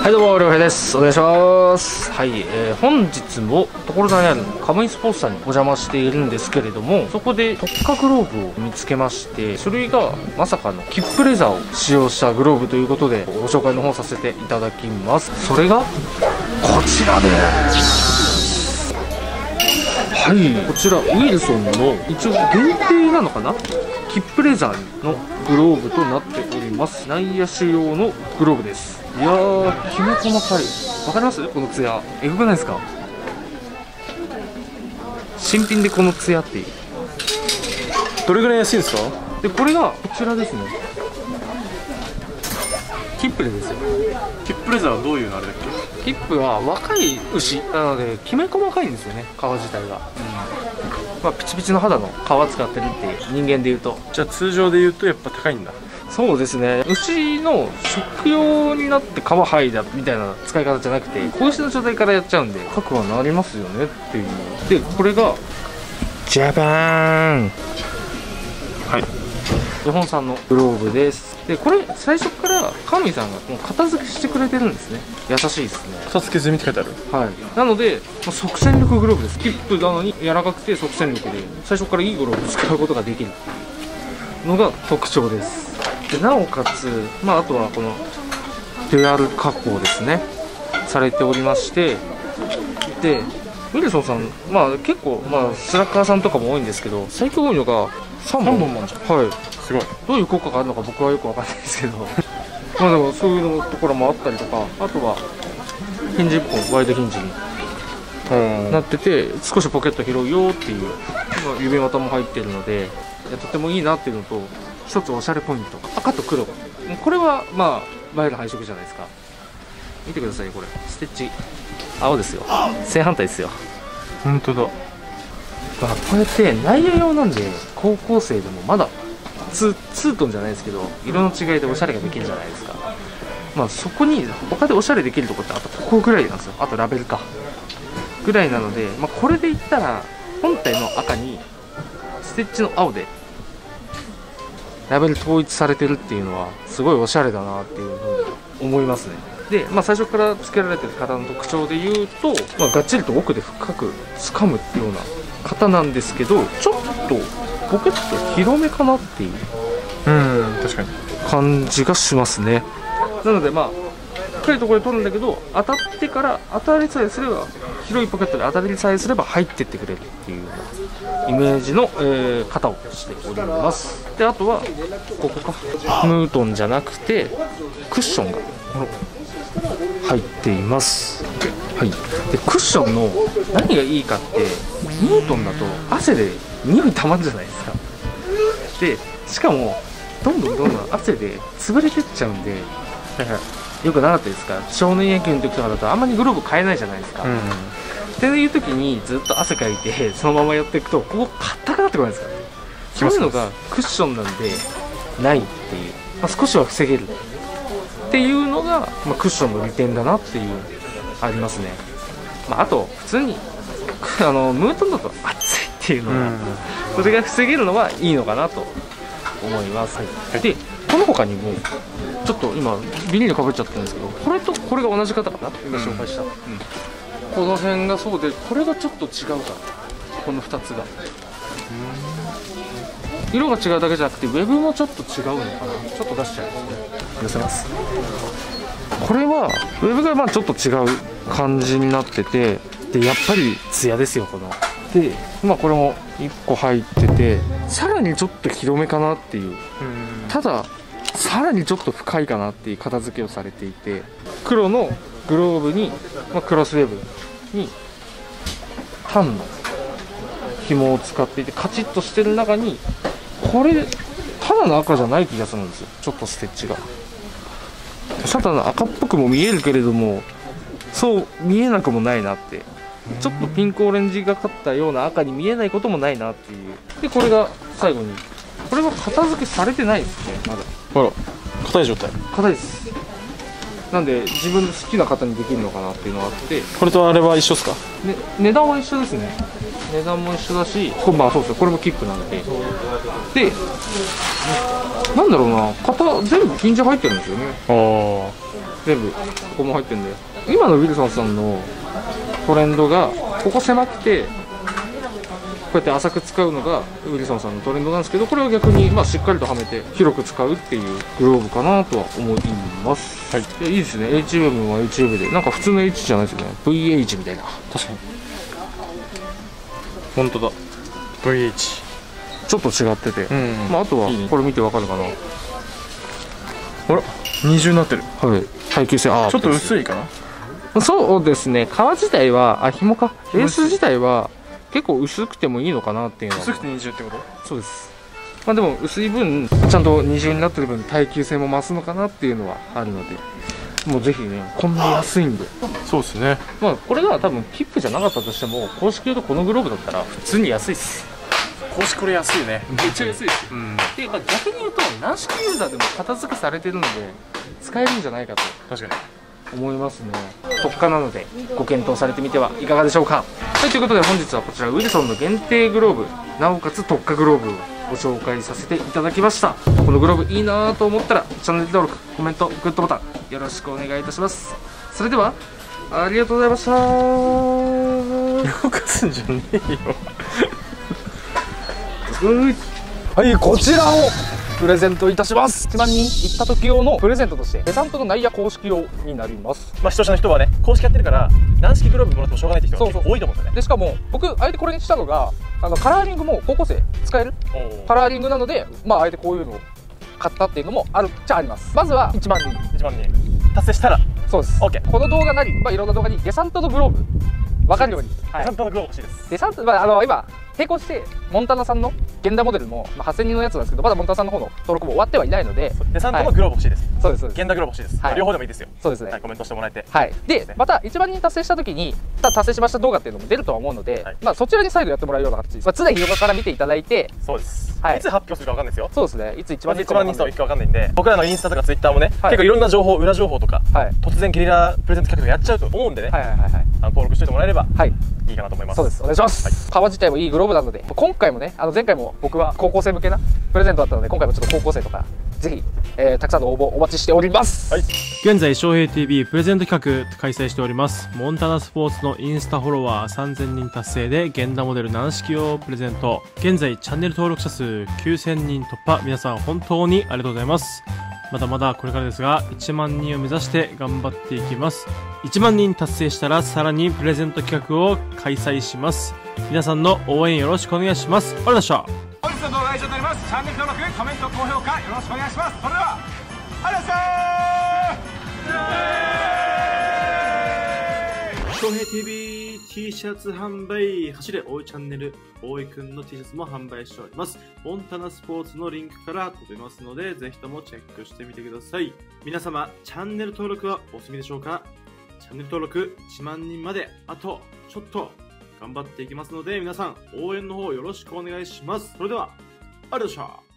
はいどうもりょうへいです。お願いします。はい、えー、本日も所沢にあるカムイスポーツさんにお邪魔しているんですけれどもそこで特化グローブを見つけましてそれがまさかのキップレザーを使用したグローブということでご紹介の方させていただきます。それがこちらです。はいこちらウィルソンの一応限定なのかな？キップレザーのグローブとなっております。内野手用のグローブです。いやーきめ細かい。わかります？このツヤ。えぐくないですか？新品でこのツヤっていう。どれぐらい安いですか？でこれがこちらですね。キップレですよ。キップレザーはどういうのあれだっキップは若い牛。なのできめ細かいんですよね。皮自体が、うん。まあ、ピチピチの肌の皮使ってるっていう人間でいうと。けじゃあ通常で言うとやっぱ高いんだそうですね。牛の食用になって皮剥いだみたいな使い方じゃなくて子牛の状態からやっちゃうんで高くはなりますよねっていう。でこれがジャパン。はい。日本産のグローブです。でこれ最初からカミさんがもう片付けしてくれてるんですね。優しいですね。片付け済みって書いてある。はい。なので即戦力グローブです。キップなのに柔らかくて即戦力で最初からいいグローブを使うことができるのが特徴ですでなおかつ、まあ、あとはこのデュアル加工ですね。されておりまして。でウィルソンさん、まあ、結構、まあ、スラッガーさんとかも多いんですけど最近多いのが3本。三本もあんじゃんはい。すごい。どういう効果があるのか僕はよくわかんないですけど。まあでもそういうのところもあったりとかあとはヒンジ1本ワイドヒンジに。うん。なってて少しポケット広いよっていう、まあ、指股も入ってるのでとてもいいなっていうのと一つおしゃれポイント。赤と黒これはまあ映える配色じゃないですか。見てくださいよこれ。ステッチ。青ですよ。正反対ですよ。本当だ。まあこれって内野用なんで高校生でもまだツツートンじゃないですけど色の違いでおしゃれができるじゃないですか。まあそこに他でおしゃれできるとこってあとここぐらいなんですよ。あとラベルか。ぐらいなので、まあ、これで言ったら本体の赤にステッチの青でラベル統一されてるっていうのはすごいおしゃれだなっていうふうに思いますね。で、まあ、最初から付けられてる方の特徴で言うと、まあ、がっちりと奥で深く掴むっていうような方なんですけどちょっとポケット広めかなっていううん確かに。感じがしますね。なのでまあ深いところで取るんだけど当たってから当たりさえすれば広いポケットで当たりさえすれば入ってってくれるっていうようなイメージの、えー型をしております。であとはここか。ムートンじゃなくてクッションが入っています。はい。でクッションの何がいいかってムートンだと汗で匂いたまるじゃないですか。でしかもどんどんどんどん汗で潰れてっちゃうんでだからよくなかったですか？少年野球の時とかだとあんまりグローブ変えないじゃないですか、っていう時にずっと汗かいて そのままやっていくとここ硬くなってこないですか？そういうのがクッションなんでないっていう、まあ、少しは防げる。っていうのが、まあ、クッションの利点だなっていうありますね、まあ、あと普通に あのムートンだと暑いっていうのが、それが防げるのはいいのかなと思います、でこの他にもちょっと今ビニールかぶっちゃったんですけどこれとこれが同じ方かな？今紹介した、この辺がそうでこれがちょっと違うからこの2つが。色が違うだけじゃなくてウェブもちょっと違うのかな？ちょっと出しちゃいますね。寄せます。これはウェブがまあちょっと違う感じになっててでやっぱりツヤですよこの。でまあこれも1個入っててさらにちょっと広めかなっていう。たださらにちょっと深いかなっていう片付けをされていて黒のグローブに、まあ、クロスウェブにタンの紐を使っていてカチッとしてる中にこれただの赤じゃない気がするんですよ。ちょっとステッチが。ただの赤っぽくも見えるけれどもそう見えなくもないなって。ちょっとピンクオレンジがかったような赤に見えないこともないなっていう。でこれが最後に。これは片付けされてないですねまだ。ほら硬い状態。硬いです。なんで自分の好きな方にできるのかなっていうのがあって、これとあれは一緒っすか？ね、値段は一緒ですね。値段も一緒だしこれまあそうですよ。これもキップなんで。でなんだろうな。型全部金字入ってるんですよね。あ全部ここも入ってるんだよ今のウィルソンさんのトレンドがここ狭くてこうやって浅く使うのがウィルソンさんのトレンドなんですけどこれは逆にまあしっかりとはめて広く使うっていうグローブかなとは思います。はい。いやいいですね。HM は HM で。なんか普通の H じゃないですよね。VH みたいな。確かに。本当だ。VH ちょっと違ってて、うん。まあ、あとはこれ見てわかるかな。あら二重になってる。はい。耐久性アーちょっとい薄いかな。そうですね。革自体はあ紐か。レース自体は結構薄くてもいいのかなっていうのは。薄くて二重ってこと？そうです。まあでも薄い分ちゃんと二重になってる分耐久性も増すのかなっていうのはあるのでもうぜひねこんな安いんで。そうですね。まあこれが多分キップじゃなかったとしても公式用とこのグローブだったら普通に安いっす。公式これ安いね。めっちゃ安いっすうん。で、まあ、逆に言うと軟式ユーザーでも片付けされてるので使えるんじゃないかと。確かに思いますね。特価なのでご検討されてみてはいかがでしょうか。はいということで本日はこちらウィルソンの限定グローブなおかつ特価グローブをご紹介させていただきました。このグローブいいなと思ったらチャンネル登録コメントグッドボタンよろしくお願いいたします。それではありがとうございました。動かすんじゃねえよ。はいこちらをプレゼントいたします1万人行った時用のプレゼントとしてデサントの内野公式用になります。まあ視聴者の人はね公式やってるから軟式グローブもらってもしょうがないって人がそうそう。結構多いと思うんだよね。でしかも僕あえてこれにしたのがあのカラーリングも高校生使えるカラーリングなのでまああえてこういうのを買ったっていうのもあるっちゃあります。まずは1万人。1万人。達成したら。そうです。OK この動画なり、まあ、いろんな動画にデサントのグローブ。分かるように、はい。ちゃんとのグローブ欲しいです。デサント、まあ、あの今並行してモンタナさんの現代モデルも、まあ、8000人のやつなんですけどまだモンタナさんの方の登録も終わってはいないのでデサントのグローブ欲しいです。そうですそうです。現代グローブ欲しいです。はい。両方でもいいですよ。そうですね。はいコメントしてもらえて。はい、でねまた1万人達成した時にた達成しました動画っていうのも出るとは思うので、はい。まあ、そちらに再度やってもらうような形です、まあ、常日頃から見ていただいて。そうです。はい。いつ発表するかわかんないですよ。そうですね。いつ1まず1万人数いくかわかんないんで僕らのインスタとかツイッターもねはい。結構いろんな情報裏情報とかはい。突然ゲリラプレゼント企画やっちゃうと思うんでね。はいはいはいはい。あの登録しておいてもらえれば。はいいいかなと思います。そうです。お願いします、革自体もいいグローブなので今回もねあの前回も僕は高校生向けなプレゼントだったので今回もちょっと高校生とかぜひ、えーたくさんの応募お待ちしております、はい。現在翔平 TV プレゼント企画開催しております。モンタナスポーツのインスタフォロワー3000人達成で現代モデル軟式用プレゼント。現在チャンネル登録者数9000人突破。皆さん本当にありがとうございますまだまだこれからですが1万人を目指して頑張っていきます。1万人達成したらさらにプレゼント企画を開催します。皆さんの応援よろしくお願いします。ありがとうございました。本日の動画は以上になります。チャンネル登録コメント高評価よろしくお願いします。それではありがとうございました。翔平 TV T シャツ販売走れ大井チャンネル。大井くんの T シャツも販売しております。モンタナスポーツのリンクから飛べますのでぜひともチェックしてみてください。皆様チャンネル登録はお済みでしょうか？チャンネル登録1万人まであとちょっと頑張っていきますので皆さん応援の方よろしくお願いします。それではありがとうございました。